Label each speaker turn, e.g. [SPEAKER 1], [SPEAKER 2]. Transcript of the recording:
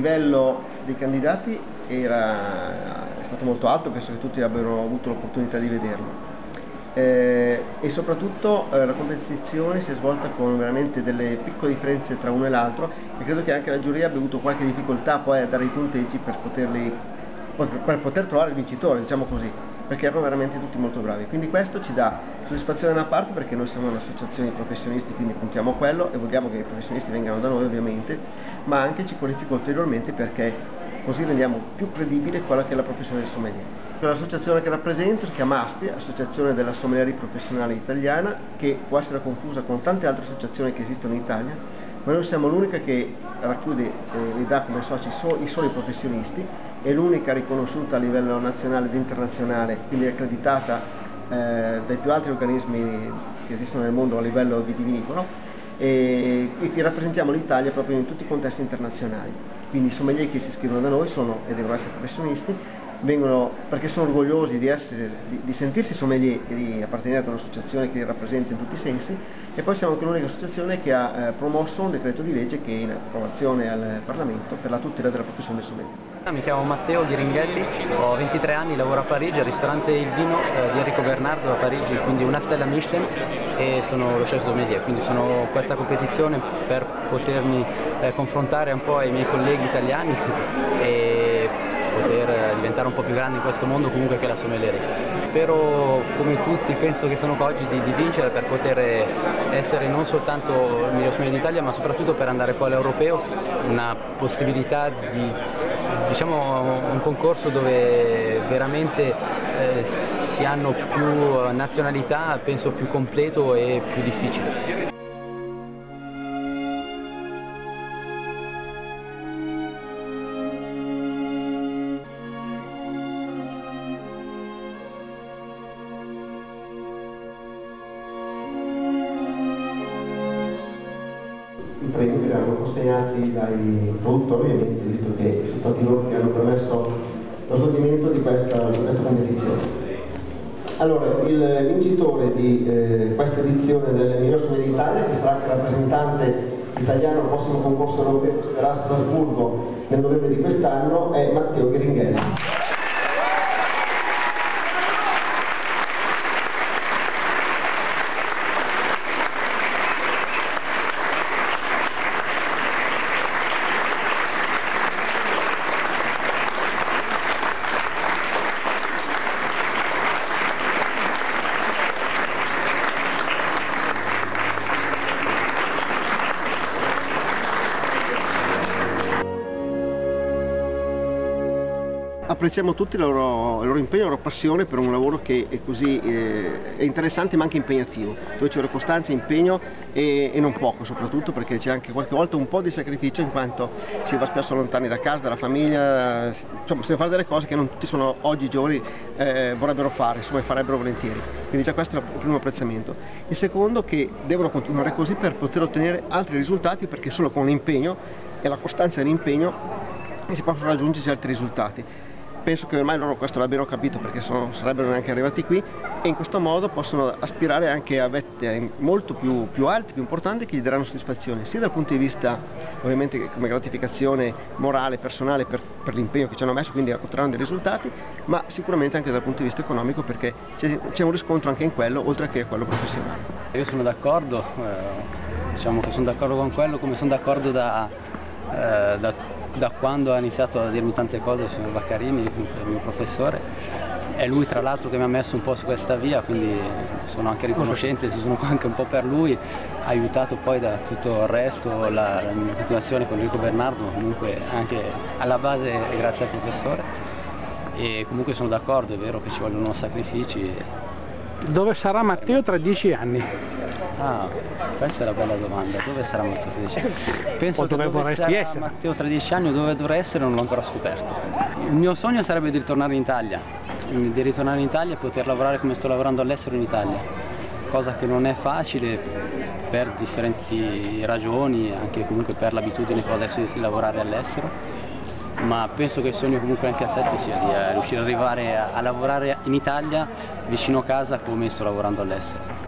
[SPEAKER 1] Il livello dei candidati era, è stato molto alto, penso che tutti abbiano avuto l'opportunità di vederlo. Eh, e soprattutto eh, la competizione si è svolta con veramente delle piccole differenze tra uno e l'altro e credo che anche la giuria abbia avuto qualche difficoltà poi a dare i punteggi per, poterli, per poter trovare il vincitore, diciamo così, perché erano veramente tutti molto bravi. Quindi questo ci dà soddisfazione da una parte perché noi siamo un'associazione di professionisti, quindi puntiamo a quello e vogliamo che i professionisti vengano da noi ovviamente, ma anche ci qualifica ulteriormente perché così rendiamo più credibile quella che è la professione del sommelier. L'associazione che rappresento si chiama ASPI, Associazione della Sommelieria Professionale Italiana, che può essere confusa con tante altre associazioni che esistono in Italia, ma noi siamo l'unica che racchiude e dà come soci so, i soli professionisti, è l'unica riconosciuta a livello nazionale ed internazionale, quindi accreditata eh, dai più altri organismi che esistono nel mondo a livello vitivinicolo e, e rappresentiamo l'Italia proprio in tutti i contesti internazionali. Quindi i sommelier che si iscrivono da noi sono e devono essere professionisti, vengono perché sono orgogliosi di, essere, di, di sentirsi sommelier e di appartenere ad un'associazione che li rappresenta in tutti i sensi e poi siamo anche l'unica associazione che ha eh, promosso un decreto di legge che è in approvazione al Parlamento per la tutela della professione del sommelier.
[SPEAKER 2] Mi chiamo Matteo Ghiringhelli, ho 23 anni, lavoro a Parigi al ristorante Il Vino eh, di Enrico Bernardo a Parigi, quindi una stella Michelin e sono lo chef sommelier, quindi sono questa competizione per potermi eh, confrontare un po' ai miei colleghi italiani e poter diventare un po' più grande in questo mondo comunque che la sommelieria. Spero come tutti, penso che sono qua oggi di, di, vincere per poter essere non soltanto il miglior sommelier d'Italia ma soprattutto per andare poi all'europeo, una possibilità di diciamo un concorso dove veramente eh, si hanno più nazionalità, penso più completo e più difficile.
[SPEAKER 1] Consegnati dai produttori ovviamente, visto che sono stati loro che hanno permesso lo svolgimento di questa, di questa competizione. Allora, il vincitore di eh, questa edizione del Miglior Sogno d'Italia, che sarà anche rappresentante italiano al prossimo concorso europeo che terrà a Strasburgo nel novembre di quest'anno, è Matteo Gheringhelli. Apprezziamo tutti il loro, il loro, impegno, la loro passione per un lavoro che è così eh, è interessante ma anche impegnativo, dove c'è costanza, impegno e, e, non poco soprattutto perché c'è anche qualche volta un po' di sacrificio in quanto si va spesso lontani da casa, dalla famiglia, insomma deve fare delle cose che non tutti sono oggi giovani eh, vorrebbero fare, insomma farebbero volentieri. Quindi già questo è il primo apprezzamento. Il secondo che devono continuare così per poter ottenere altri risultati perché solo con l'impegno e la costanza dell'impegno si possono raggiungere altri risultati penso che ormai loro questo l'abbiano capito perché sono, sarebbero neanche arrivati qui e in questo modo possono aspirare anche a vette molto più, più alte, più importanti che gli daranno soddisfazione sia dal punto di vista ovviamente come gratificazione morale, personale per, per l'impegno che ci hanno messo, quindi otterranno dei risultati, ma sicuramente anche dal punto di vista economico perché c'è un riscontro anche in quello oltre che quello professionale.
[SPEAKER 2] Io sono d'accordo, eh, diciamo che sono d'accordo con quello come sono d'accordo da, eh, da da quando ha iniziato a dirmi tante cose signor Baccarini, il mio professore. È lui tra l'altro che mi ha messo un po' su questa via, quindi sono anche riconoscente, sono anche un po' per lui, aiutato poi da tutto il resto, la, la mia continuazione con Enrico Bernardo, comunque anche alla base grazie al professore. E comunque sono d'accordo, è vero che ci vogliono sacrifici.
[SPEAKER 3] Dove sarà Matteo tra dieci anni?
[SPEAKER 2] Ah, questa è una bella domanda. Dove sarà Matteo tra dieci anni? Penso
[SPEAKER 3] o dove
[SPEAKER 2] che
[SPEAKER 3] vorresti
[SPEAKER 2] sarà
[SPEAKER 3] essere?
[SPEAKER 2] Matteo tra dieci anni o dove dovrà essere non l'ho ancora scoperto. Il mio sogno sarebbe di ritornare in Italia, di ritornare in Italia e poter lavorare come sto lavorando all'estero in Italia, cosa che non è facile per differenti ragioni, anche comunque per l'abitudine che ho adesso di lavorare all'estero ma penso che il sogno comunque anche a 7 sia di eh, riuscire ad arrivare a, a lavorare in Italia vicino a casa come sto lavorando all'estero.